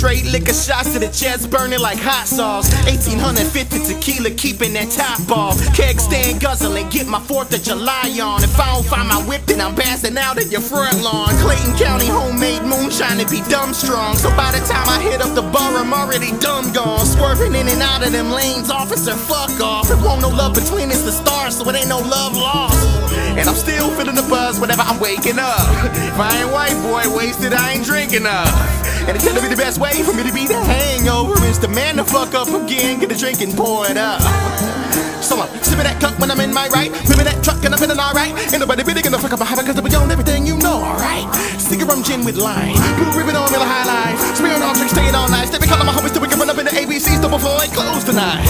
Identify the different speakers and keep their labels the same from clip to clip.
Speaker 1: Straight liquor shots to the chest, burning like hot sauce. 1850 tequila, keeping that top off. Keg stand guzzling, get my 4th of July on. If I don't find my whip, then I'm passing out at your front lawn. Clayton County homemade moonshine to be dumb strong. So by the time I hit up the bar, I'm already dumb gone. Swerving in and out of them lanes, officer, fuck off. It won't no love between us, the stars, so it ain't no love lost. And I'm still feeling the buzz whenever I'm waking up. If I ain't white boy wasted, I ain't drinking up. And it's gonna be the best way for me to be the hangover is to man the fuck up again, get a drink and pour it up. So I'm sipping that cup when I'm in my right, flipping that truck and I'm feeling alright. Ain't nobody really gonna fuck up my habit cause be on everything you know, alright. Stick rum gin with lime, blue ribbon on real high life. Smearing on tricks, staying all night. Stepping calling my homies till we can run up in the ABC store before it close tonight.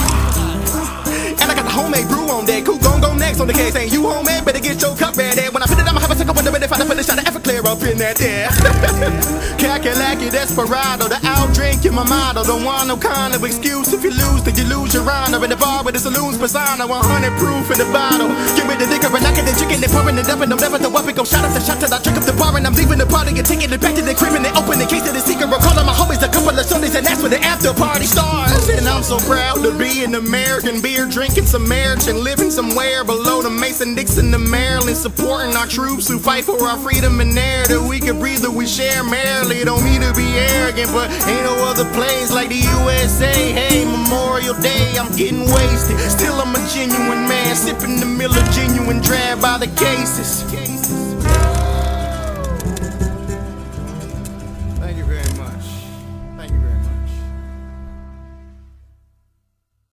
Speaker 1: And I got the homemade brew on deck. Who gon' go next on the case? Ain't you home, man? Better get your cup ready. When I put it, I'ma have a second window if I finish shot of Everclear up in that there. Kakalaki Desperado, the out drink in my motto. Don't want no kind of excuse. If you lose, then you lose your honor. In the bar with the saloon's persona, 100 proof in the bottle. Give me the liquor and I get the chicken and pouring it up and I'm never the weapon. Go shot after shot till I drink up the bar and I'm leaving the party and taking it back to the crib and they open the case of the secret. Calling my homies and that's where the after party starts. And I'm so proud to be an American beer drinking some and living somewhere below the Mason Dixon, the Maryland, supporting our troops who fight for our freedom and air that we can breathe that we share merrily. Don't mean to be arrogant, but ain't no other place like the USA. Hey, Memorial Day, I'm getting wasted. Still, I'm a genuine man, sipping the Miller Genuine Draft by the cases.